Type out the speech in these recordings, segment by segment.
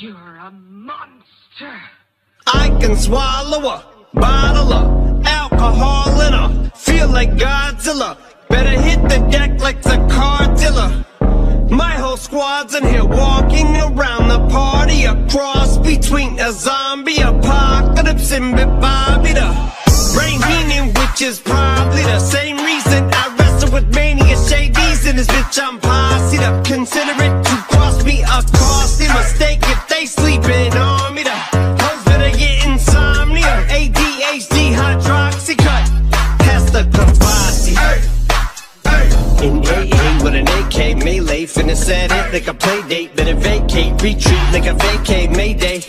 You're a monster. I can swallow a bottle of alcohol in her. Feel like Godzilla. Better hit the deck like the car dealer. My whole squad's in here walking around the party. A cross between a zombie apocalypse and Bobby the brain meaning, which is probably the same reason I wrestle with mania shades in this bitch. I'm posse up. Consider AK melee, finna set it like a play date. Better vacate, retreat like a vacate Mayday.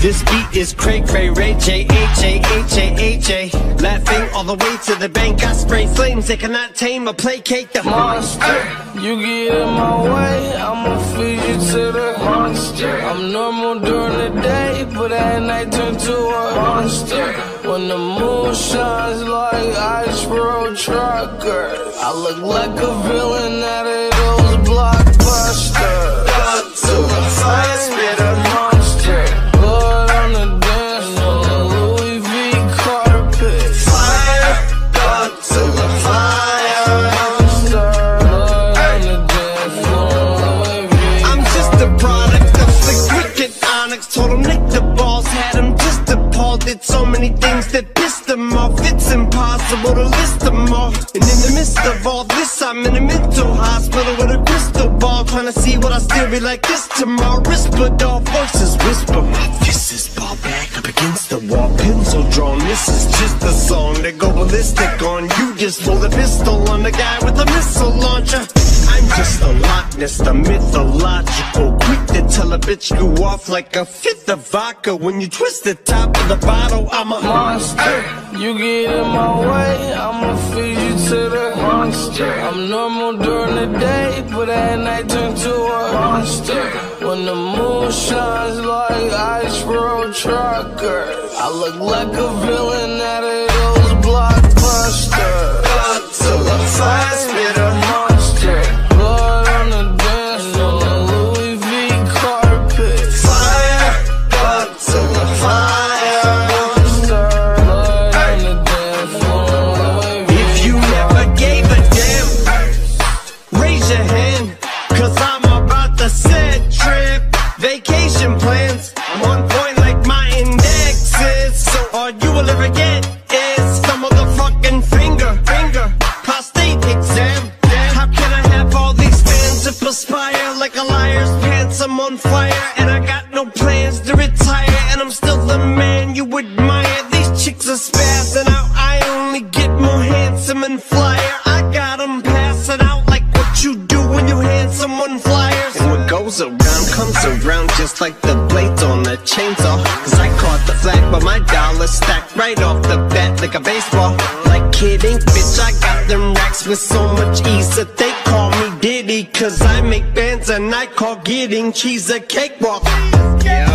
This beat is cray cray Ray J H A H A H A. Laughing all the way to the bank. I spray flames they cannot tame or placate the monster. You get in my way, I'ma feed you to the monster. I'm normal during the day, but at night turn to a monster. When the moon shines like ice road truckers, I look like a villain out of those blockbusters. Told him lick the balls, had him just appalled. Did so many things that pissed him off. It's impossible to list them all. And in the midst of all this, I'm in a mental hospital with a crystal ball. Trying to see what I still be like this tomorrow. Whisper, all voices whisper. My fist is ball back up against the wall. Pencil drawn. This is just a song that go ballistic on. You just roll a pistol on the guy with a missile launcher. I'm just a Loch Ness, the mythological. A bitch you off like a fifth of vodka. When you twist the top of the bottle, I'm a monster. You get in my way, I'ma feed you to the monster. I'm normal during the day, but at night turn to a monster. When the moon shines like ice road trucker I look like a villain out of those blockbusters. Godzilla, fire spitter. Pants? I'm on fire and I got no plans to retire. And I'm still the man you admire. These chicks are spazzing out. I only get more handsome and flyer. I got 'em passing out like what you do when you hand someone flyers. And what goes around comes around just like the blades on the chainsaw. Cause I caught the flag, but my dollar stacked right off the bat like a baseball. Like kidding, bitch, I got them racks with so much ease that they call me. Cause I make bands and I call getting cheese a cakewalk. Yeah.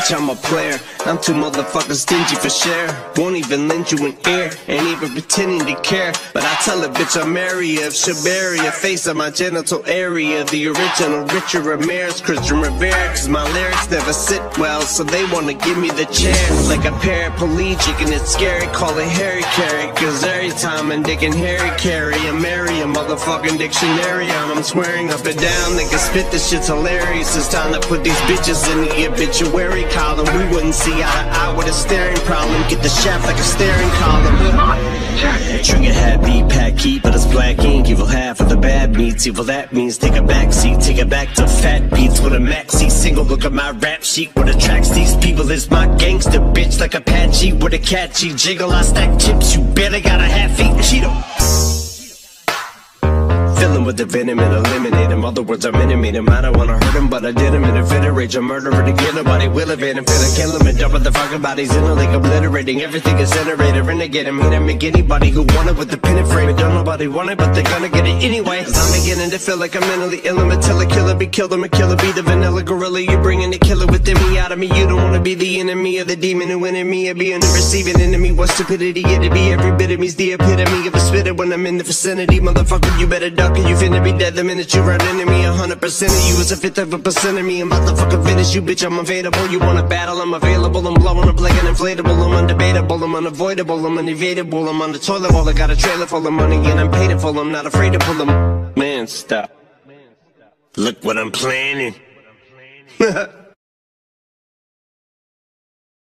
Bitch, I'm a player. I'm too motherfucking stingy for share. Won't even lend you an ear. Ain't even pretending to care. But I tell a bitch I'm Mary of Shabaria. Face of my genital area. The original Richard Ramirez, Christian Rivera. Cause my lyrics never sit well. So they wanna give me the chair. Like a paraplegic and it's scary. Call it Harry Carry. Cause every time I'm digging Harry Carry, I'm Mary, a motherfucking dictionary. I'm swearing up and down. Nigga spit this shit's hilarious. It's time to put these bitches in the obituary column. We wouldn't see eye to eye with a staring problem. Get the shaft like a staring column. Trigger happy, pack heat, but it's black ink. Evil half of the bad meats. Evil that means take a back seat, take it back to fat beats with a maxi single. Look at my rap sheet. What attracts these people is my gangster bitch, like Apache with a catchy jiggle. I stack chips, you better got a half eat Cheeto. With the venom and eliminate him. Other words, I'm intimate him. I don't wanna hurt him, but I did him in a fit of rage. I'm murdering again. Nobody will evade him. Finna kill him and dump the fucking bodies in a lake, obliterating everything is generated. Renegade him, hit him, make anybody who want it with the pin and frame. it. Don't nobody want it, but they're gonna get it anyway. Cause I'm beginning to feel like I'm mentally ill. I'm a killer be killed. I'm a killer, be the vanilla gorilla. You're bringing the killer within me out of me. You don't wanna be the enemy of the demon who in me. Or being the receiving enemy. What stupidity it'd be. Every bit of me's the epitome of a spitter when I'm in the vicinity. Motherfucker, you better duck or you finna be dead the minute you run into me. A hundred percent of you is a fifth of a percent of me. I'm about to fucking finish you, bitch. I'm available. You wanna battle? I'm available. I'm blowing up like an inflatable. I'm undebatable. I'm unavoidable. I'm unevadable. I'm on the toilet bowl. I got a trailer full of money and I'm paid it full. I'm not afraid to pull them. Man, stop. Look what I'm planning.